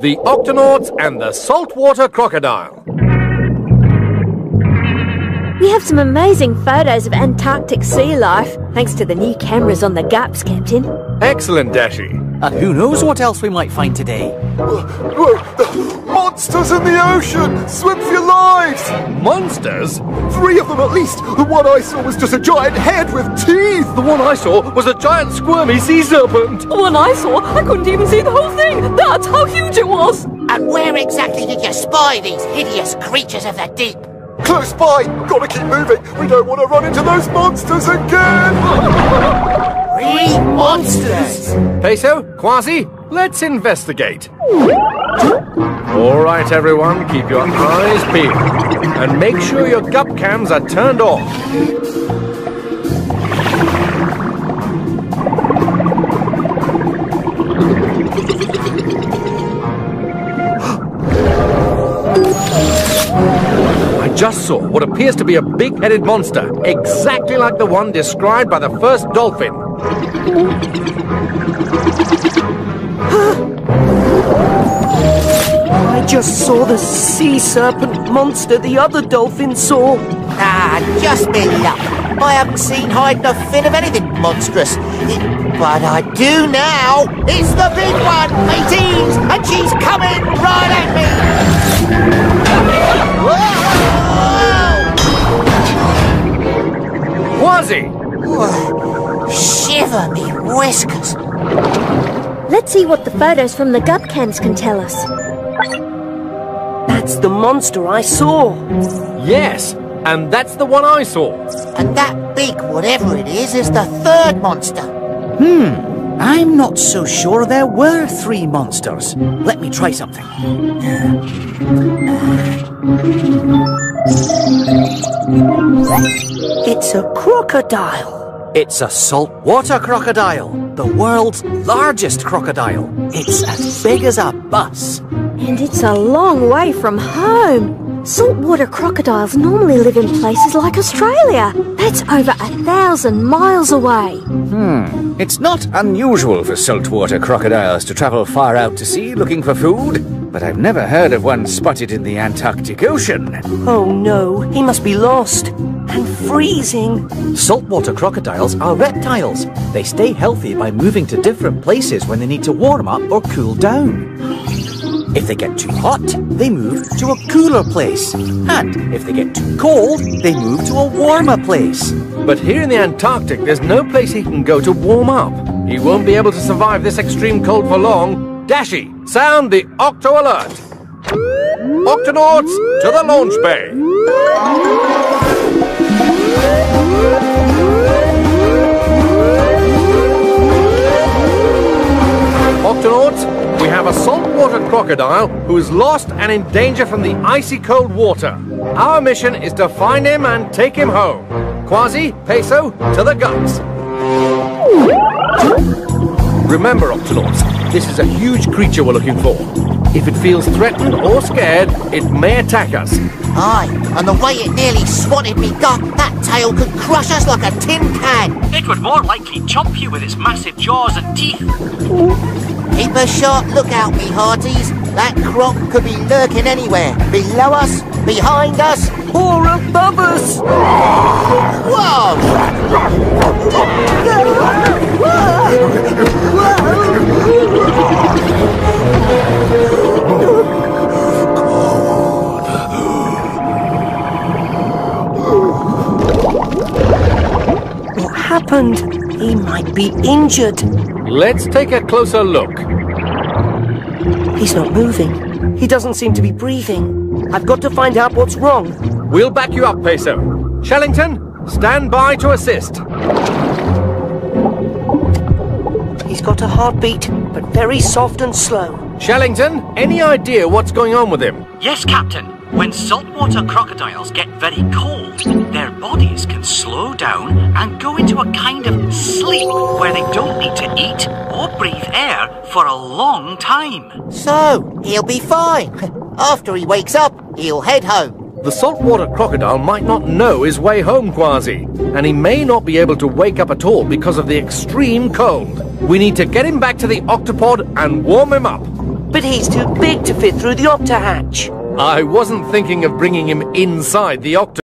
The Octonauts and the Saltwater Crocodile. We have some amazing photos of Antarctic sea life, thanks to the new cameras on the GUPs, Captain. Excellent, Dashi. And uh, who knows what else we might find today? Monsters in the ocean! Swim for your lives! Monsters? Three of them at least! The one I saw was just a giant head with teeth! The one I saw was a giant squirmy sea serpent! The one I saw, I couldn't even see the whole thing! That's how huge it was! And where exactly did you spy these hideous creatures of the deep? Close by! Gotta keep moving! We don't want to run into those monsters again! Three monsters! Peso, Kwazii, let's investigate. All right, everyone, keep your eyes peeled. And make sure your GUP cams are turned off. Just saw what appears to be a big-headed monster, exactly like the one described by the first dolphin. I just saw the sea serpent monster the other dolphin saw. Ah, just me luck. I haven't seen hide nor fin of anything monstrous. But I do now. It's the big one, mateys, and she's coming right at me. Whoa! Kwazii! Whoa. Shiver me whiskers. Let's see what the photos from the GUP cams can tell us. That's the monster I saw. Yes, and that's the one I saw. And that big whatever it is is the third monster. Hmm, I'm not so sure there were three monsters. Let me try something. It's a crocodile. It's a saltwater crocodile, the world's largest crocodile. It's as big as a bus. And it's a long way from home. Saltwater crocodiles normally live in places like Australia. That's over a thousand miles away. Hmm. It's not unusual for saltwater crocodiles to travel far out to sea looking for food, but I've never heard of one spotted in the Antarctic Ocean. Oh no, he must be lost. And freezing. Saltwater crocodiles are reptiles. They stay healthy by moving to different places when they need to warm up or cool down. If they get too hot, they move to a cooler place. And if they get too cold, they move to a warmer place. But here in the Antarctic, there's no place he can go to warm up. He won't be able to survive this extreme cold for long. Dashi, sound the Octo Alert! Octonauts, to the launch bay! Octonauts, we have a saltwater crocodile who is lost and in danger from the icy cold water. Our mission is to find him and take him home. Kwazii, Peso, to the GUPs. Remember, Octonauts, this is a huge creature we're looking for. If it feels threatened or scared, it may attack us. Aye, and the way it nearly swatted me GUP, that tail could crush us like a tin can. It would more likely chomp you with its massive jaws and teeth. Keep a sharp lookout, me hearties. That croc could be lurking anywhere. Below us, behind us. Or above us. Whoa! What happened? He might be injured. Let's take a closer look. He's not moving. He doesn't seem to be breathing. I've got to find out what's wrong. We'll back you up, Peso. Shellington, stand by to assist. He's got a heartbeat, but very soft and slow. Shellington, any idea what's going on with him? Yes, Captain. When saltwater crocodiles get very cold, their bodies breathe air for a long time. So, he'll be fine. After he wakes up, he'll head home. The saltwater crocodile might not know his way home, Kwazii, and he may not be able to wake up at all because of the extreme cold. We need to get him back to the octopod and warm him up. but he's too big to fit through the octa hatch. I wasn't thinking of bringing him inside the octo.